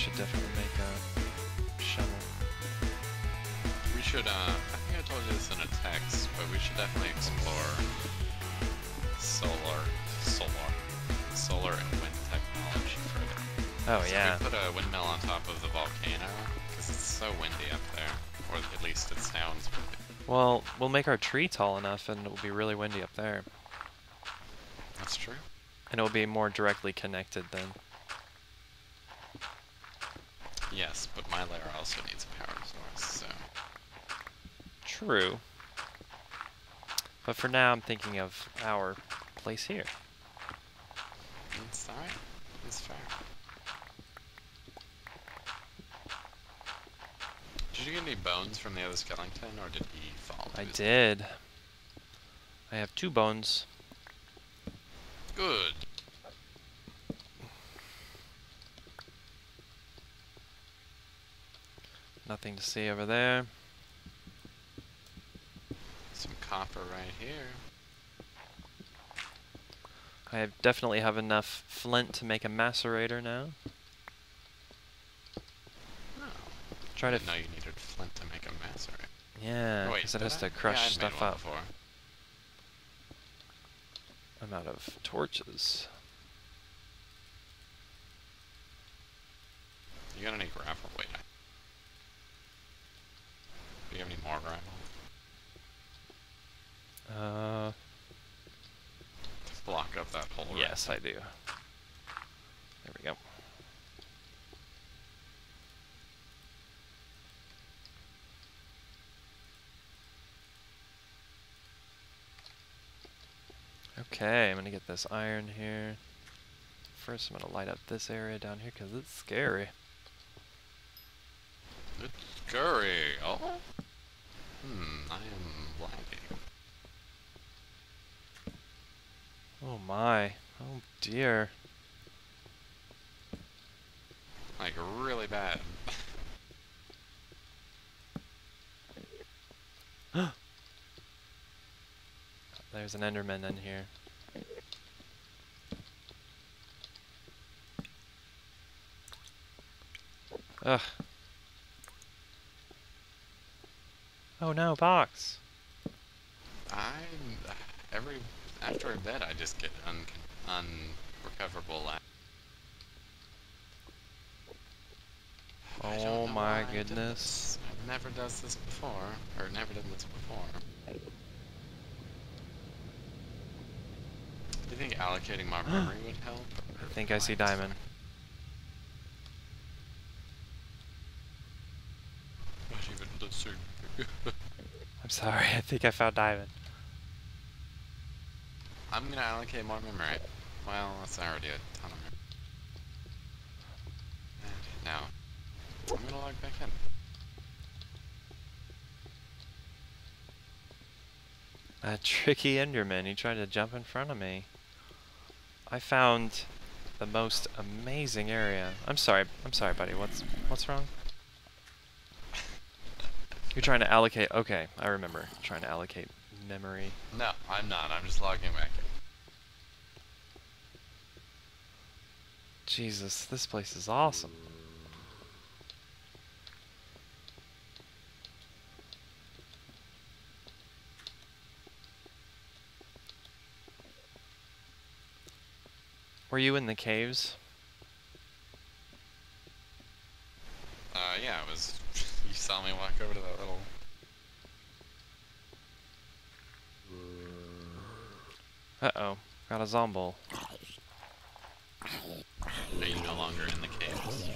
should definitely make a shovel. We should, uh, I think I told you this in a text, but we should definitely explore solar, solar, solar and wind technology further. Oh So yeah. we put a windmill on top of the volcano, because it's so windy up there. Or at least it sounds windy. Well, we'll make our tree tall enough and it will be really windy up there. That's true. And it will be more directly connected then. Yes, but my lair also needs a power source, so... True. But for now, I'm thinking of our place here. It's alright. It's fair. Did you get any bones from the other skeleton, or did he fall? I did. I have two bones. Good. Nothing to see over there. Some copper right here. I definitely have enough flint to make a macerator now. Oh. Try to. know you needed flint to make a macerate. yeah, oh, because it has I? to crush I've stuff up. Before. I'm out of torches. You got any gravel? Wait. I- Do you have any more gravel? Uh, To block up that hole. right yes, I do. There we go. Okay, I'm gonna get this iron here. First, I'm gonna light up this area down here because it's scary. It's scary. Oh. Hmm. I am lagging. Oh my. Oh dear. Like really bad. There's an Enderman in here. Ugh. Oh no, box. I every after a bed I just get un unrecoverable lag. Oh my why I did goodness. I've never does this before, or never done this before. Do you think allocating my memory would help? I think I see diamond. Not even listen. I'm sorry, I think I found diamond. I'm gonna allocate more memory. Well, that's already a ton of memory. And now, I'm gonna log back in. A tricky Enderman, he tried to jump in front of me. I found the most amazing area. I'm sorry, I'm sorry, buddy. What's what's wrong? You're trying to allocate. Okay, I remember. Trying to allocate memory. No, I'm not. I'm just logging back in. Jesus, this place is awesome. Were you in the caves? Uh, yeah, it was. You saw me walk over to that little. Uh-oh. Got a zombo. Are you no longer in the caves?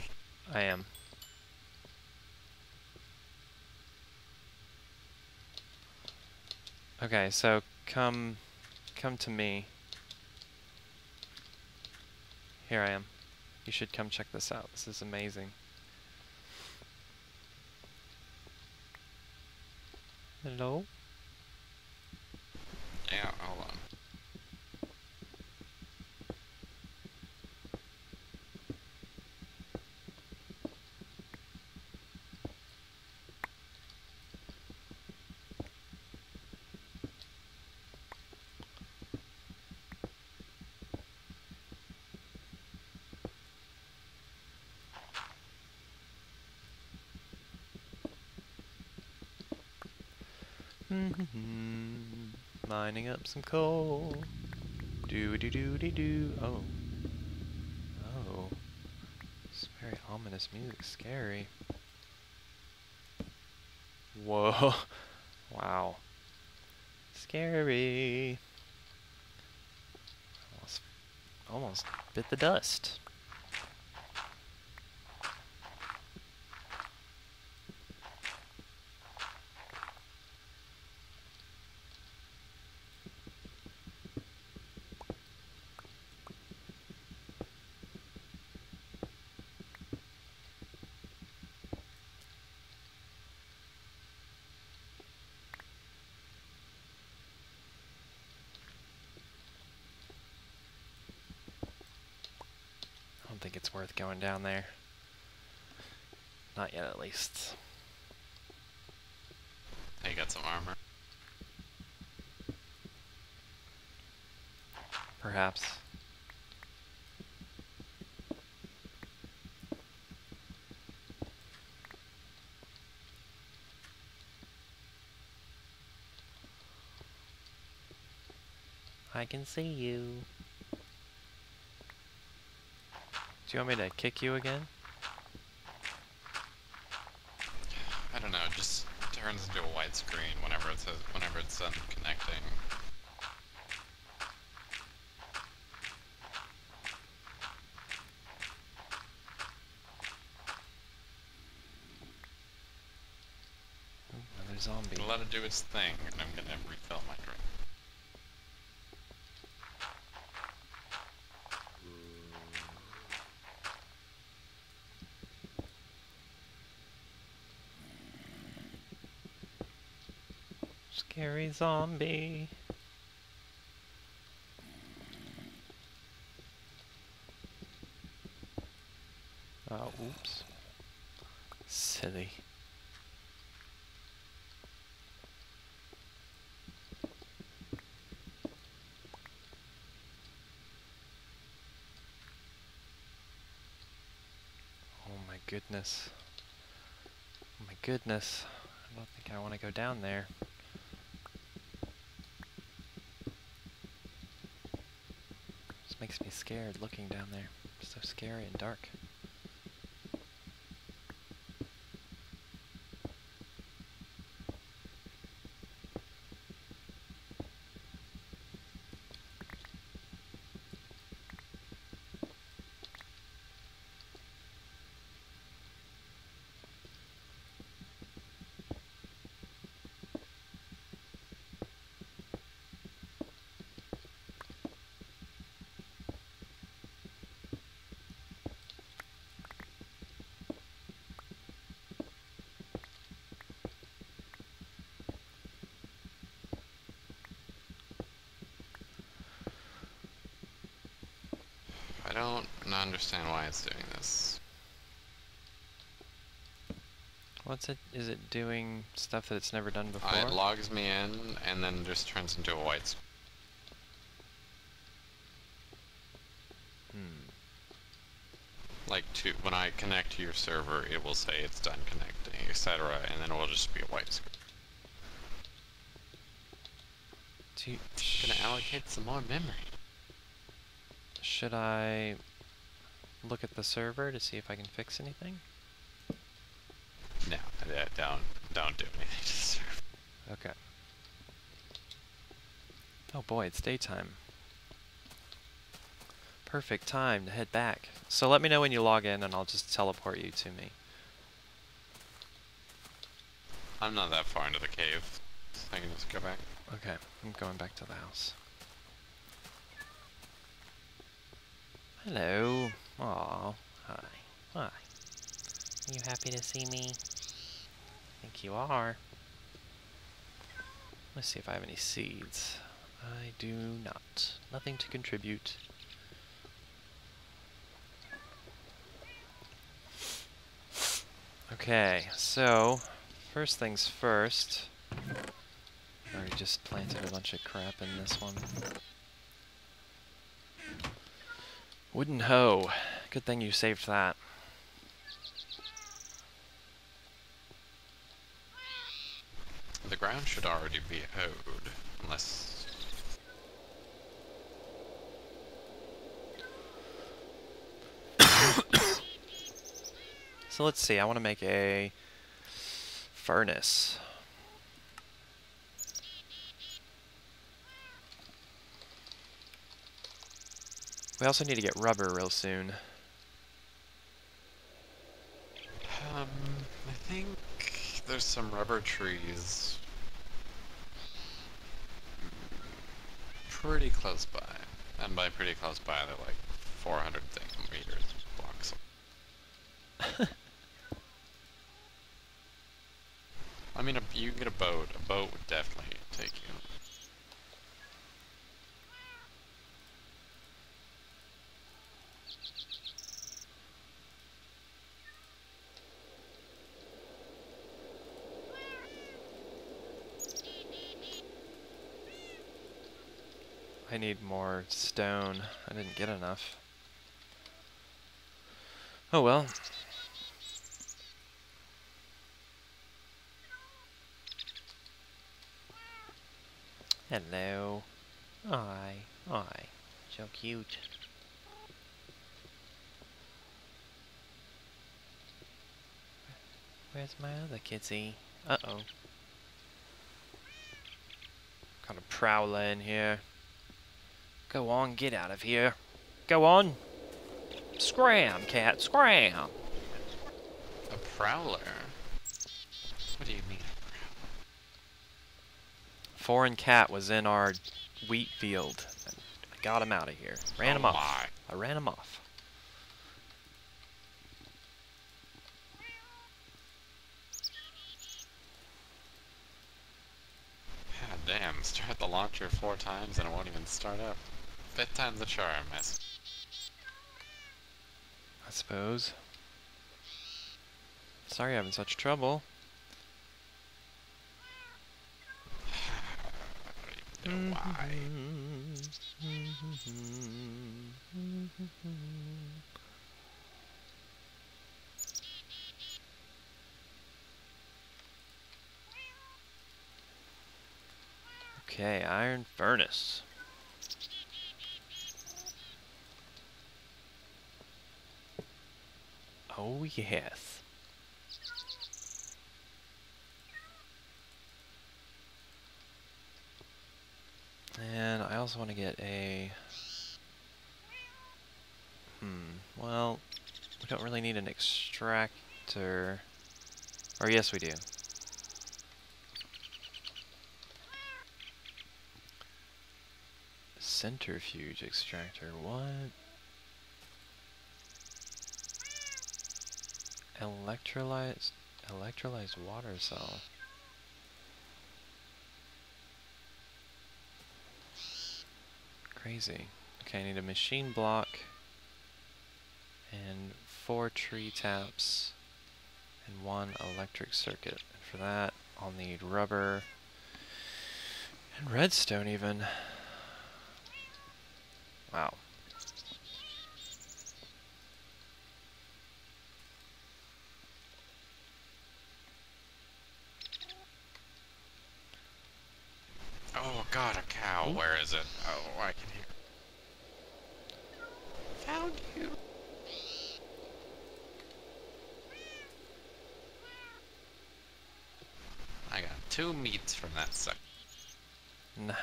I am. Okay, so come come to me. Here I am. You should come check this out. This is amazing. Hello? Mm-hmm. Mining up some coal. Do do do do do. Oh. Oh. It's very ominous music. Scary. Whoa. wow. Scary. Almost, almost bit the dust. I don't think it's worth going down there. Not yet, at least. Hey, got some armor. Perhaps. I can see you. Do you want me to kick you again? I don't know. It just turns into a white screen whenever it says whenever it's done connecting. Ooh, another zombie. Let it do its thing, and I'm gonna refill my drink. Scary zombie. Oh, oops. Silly. Oh my goodness. Oh my goodness. I don't think I want to go down there. This makes me scared looking down there. So scary and dark. I don't understand why it's doing this. What's it? Is it doing stuff that it's never done before? Uh, it logs me in, and then just turns into a white screen. hmm. Like to when I connect to your server, it will say it's done connecting, etc., and then it will just be a white screen. You, Gonna allocate some more memory. Should I look at the server to see if I can fix anything? No, don't don't do anything to the server. Okay. Oh boy, it's daytime. Perfect time to head back. So let me know when you log in and I'll just teleport you to me. I'm not that far into the cave. I can just go back. Okay, I'm going back to the house. Hello. Aw. Hi. Hi. Are you happy to see me? I think you are. Let's see if I have any seeds. I do not. Nothing to contribute. Okay, so first things first. I already just planted a bunch of crap in this one. Wooden hoe. Good thing you saved that. the ground should already be hoed, unless... So let's see, I want to make a furnace. We also need to get rubber real soon. Um, I think there's some rubber trees pretty close by. And by pretty close by, they're like 400 thing meters blocks. I mean, a, you can get a boat. A boat would definitely take you. I need more stone. I didn't get enough. Oh well. Hello. Hi. Hi. So cute. Where's my other kitty? Uh-oh. Got a prowler in here. Go on, get out of here. Go on. Scram, cat, scram. A prowler? What do you mean? Foreign cat was in our wheat field. I got him out of here. Ran Oh him off. my. I ran him off. God damn, start the launcher four times and it won't even start up. Fifth time's the charm. I suppose. Sorry you're having such trouble. I don't even know why. Okay, iron furnace. Oh yes. And I also want to get a... Hmm, well, we don't really need an extractor. Or yes we do. Centrifuge extractor, what? Electrolyzed, electrolyzed water cell. Crazy. Okay, I need a machine block and four tree taps and one electric circuit. And for that, I'll need rubber and redstone even. Wow. Oh god, a cow. Hmm? Where is it? Oh, I can hear. Found you. I got two meats from that suck.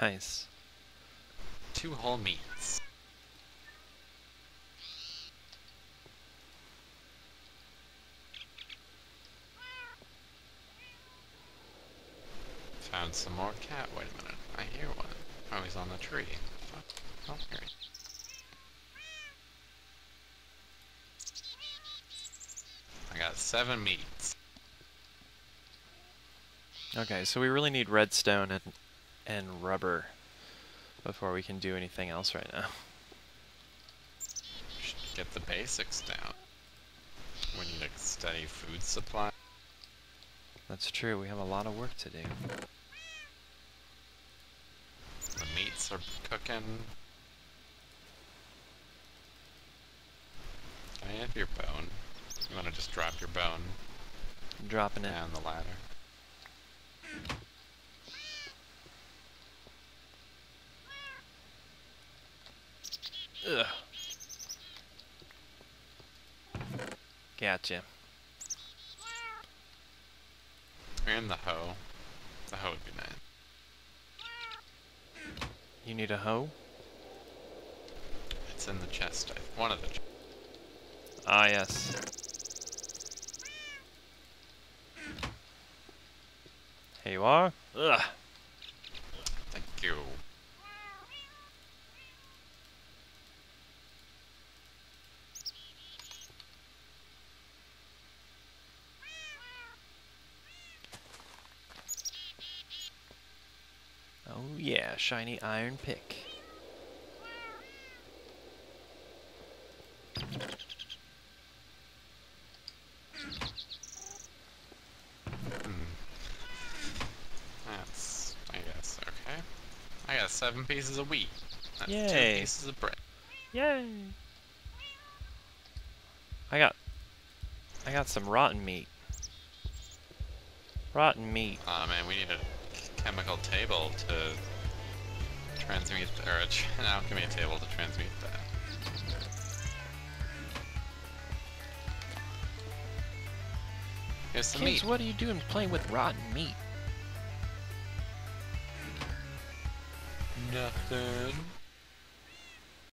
Nice. Two whole meats. Found some more cat. Wait a minute. I hear one. Oh, he's on the tree. Oh, here he I got seven meats. Okay, so we really need redstone and and rubber before we can do anything else right now. Should get the basics down. We need a steady food supply. That's true, we have a lot of work to do. The meats are cooking. I have your bone? You want to just drop your bone? Dropping it. Down the ladder. Ugh. Gotcha. And the hoe. The hoe would be nice. You need a hoe? It's in the chest. One of the. Ah, yes. Here you are. Ugh. Thank you. Oh yeah, shiny iron pick. Hmm. That's, I guess, okay. I got seven pieces of wheat. That's Yay. two pieces of bread. Yay! I got I got some rotten meat. Rotten meat. Oh man, we need a chemical table to transmute, or an alchemy table to transmute that. Here's some Kids, meat. what are you doing playing with rotten meat? Nothing.